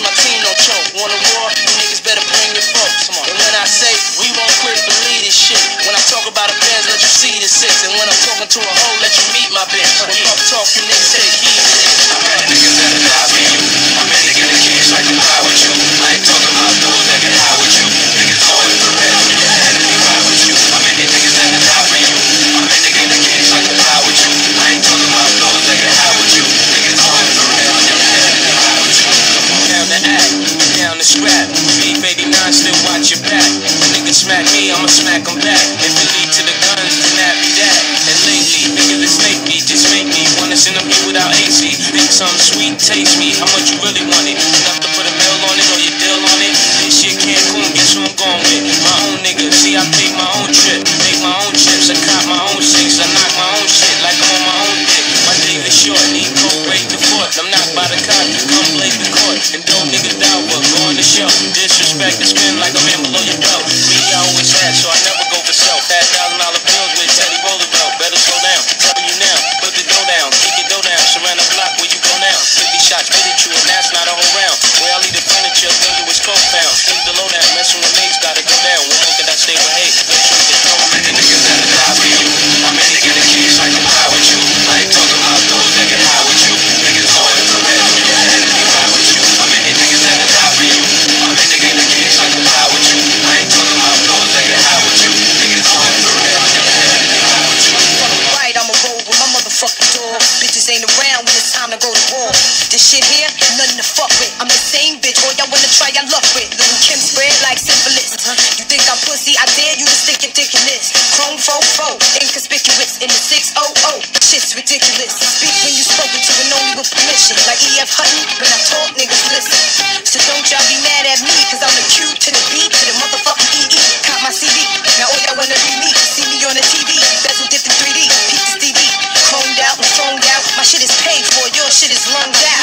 my team no choke. Want a war? You niggas better bring your folks. And when I say we won't quit, believe this shit. When I talk about a Benz, let you see the six. And when I'm talking to a hoe, let you meet my bitch. When talk, you niggas take heed. Niggas die for scrap. Beef 89, still watch your back. A nigga smack me, I'ma smack him back. If it lead to the guns, then that be that. And lately, nigga, this make me, just make me wanna send them here without AC. Think something sweet, taste me. How much you really want it? Enough to put a bill on it or your deal on it? This shit Cancun, guess who I'm going with? My own nigga. See, I paid my own trip, make my own chips, I cop my own six, I knock my own shit like I'm on my own dick. My days are short, need coke, break the fort. I'm not by the cop, come play the court. And dope niggas Disrespect the spin like a man below your belt. Me, I always had, so I never go for self. Had thousand dollar bills with Teddy Roosevelt. Better slow down, telling you now. Put the dough down, kick your dough down. Surround the block where you go now. 50 shots, spit at you, and that's not a whole round. This shit here, nothing to fuck with. I'm the same bitch, all y'all wanna try your luck with. Lil' Kim spread like syphilis. Uh-huh. You think I'm pussy? I dare you to stick your dick in this. Chrome 44, inconspicuous in the 600. Shit's ridiculous. Speak when you spoken to and only with permission. Like E.F. Hutton, when I talk, niggas listen. So don't y'all be mad at me, cause I'm the Q to the B to the motherfucking EE. Cop my CD. Now all y'all wanna be me. See me on the TV. Bezel dipped in 3D. Peep this DVD. Chromed out and phoned out. My shit is paid for, your shit is lunged out.